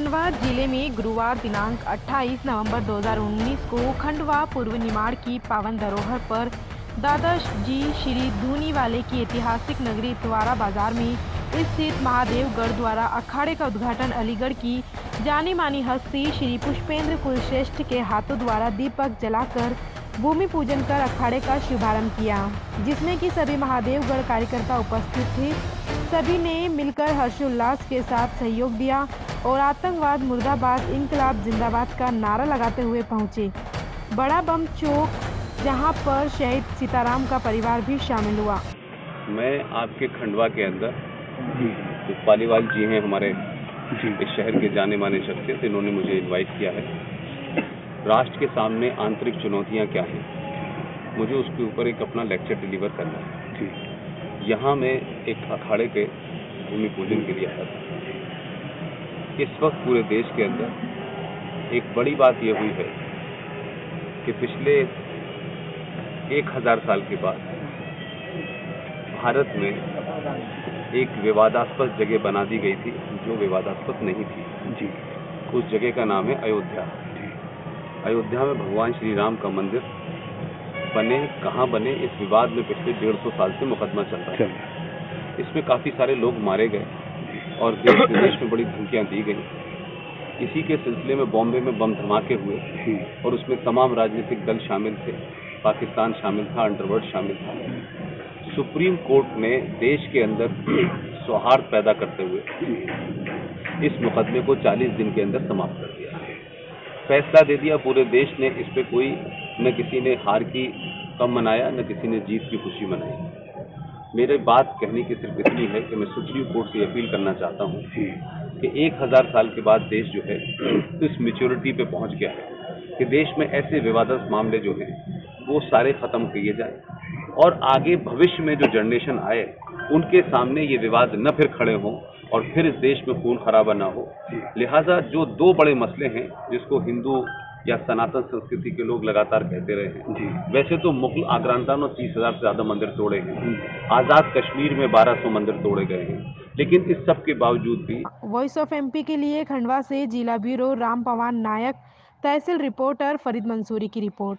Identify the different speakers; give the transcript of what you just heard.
Speaker 1: खंडवा ज़िले में गुरुवार दिनांक 28 नवंबर 2019 को खंडवा पूर्व निर्माण की पावन धरोहर पर दादश जी श्री धूनी वाले की ऐतिहासिक नगरी इतवारा बाज़ार में स्थित महादेवगढ़ द्वारा अखाड़े का उद्घाटन अलीगढ़ की जानी मानी हस्ती श्री पुष्पेंद्र कुलश्रेष्ठ के हाथों द्वारा दीपक जलाकर भूमि पूजन कर अखाड़े का शुभारंभ किया, जिसमें कि सभी महादेवगढ़ कार्यकर्ता उपस्थित थे। सभी ने मिलकर हर्षोल्लास के साथ सहयोग दिया और आतंकवाद मुर्दाबाद इनकलाब जिंदाबाद का नारा लगाते हुए पहुँचे। बड़ा बम चौक जहाँ पर शहीद सीताराम का परिवार भी शामिल हुआ।
Speaker 2: मैं आपके खंडवा के अंदर जो। पालीवाल जी हैं हमारे
Speaker 3: जी।
Speaker 2: इस शहर के जाने माने शख्सियत इन्होंने मुझे इनवाइट किया है। राष्ट्र के सामने आंतरिक चुनौतियाँ क्या हैं? मुझे उसके ऊपर एक अपना लेक्चर डिलीवर करना है।
Speaker 3: जी।
Speaker 2: यहाँ मैं एक अखाड़े के भूमि पूजन के लिए आया था। इस वक्त पूरे देश के अंदर एक बड़ी बात यह हुई है कि पिछले एक हज़ार साल के बाद भारत में एक विवादास्पद जगह बना दी गई थी जो विवादास्पद नहीं थी।
Speaker 3: जी।
Speaker 2: उस जगह का नाम है अयोध्या। अयोध्या में भगवान श्री राम का मंदिर बने कहाँ बने इस विवाद में पिछले डेढ़ सौ साल से मुकदमा चल रहा है। इसमें काफ़ी सारे लोग मारे गए और देश विदेश में बड़ी धमकियाँ दी गई। इसी के सिलसिले में बॉम्बे में बम धमाके हुए और उसमें तमाम राजनीतिक दल शामिल थे। पाकिस्तान शामिल था अंडरवर्ल्ड शामिल था। सुप्रीम कोर्ट ने देश के अंदर सौहार्द पैदा करते हुए इस मुकदमे को 40 दिन के अंदर समाप्त कर दिया। फैसला दे दिया पूरे देश ने इस पे कोई न किसी ने हार की कम मनाया न किसी ने जीत की खुशी मनाई। मेरे बात कहने की सिर्फ़ इतनी है कि मैं सुप्रीम कोर्ट से अपील करना चाहता हूँ कि एक हज़ार साल के बाद देश जो है इस मेच्योरिटी पे पहुँच गया है कि देश में ऐसे विवादस मामले जो हैं वो सारे खत्म किए जाए और आगे भविष्य में जो जनरेशन आए उनके सामने ये विवाद न फिर खड़े हों और फिर इस देश में खून खराबा ना हो। लिहाजा जो दो बड़े मसले हैं जिसको हिंदू या सनातन संस्कृति के लोग लगातार कहते रहे हैं।
Speaker 3: जी।
Speaker 2: वैसे तो मुगल आक्रांता ने तीस हज़ार से ज़्यादा मंदिर तोड़े हैं। आज़ाद कश्मीर में 1200 मंदिर तोड़े गए हैं। लेकिन इस सब के बावजूद भी
Speaker 1: वॉइस ऑफ़ एमपी के लिए खंडवा से जिला ब्यूरो राम पवान नायक तहसील रिपोर्टर फरीद मंसूरी की रिपोर्ट।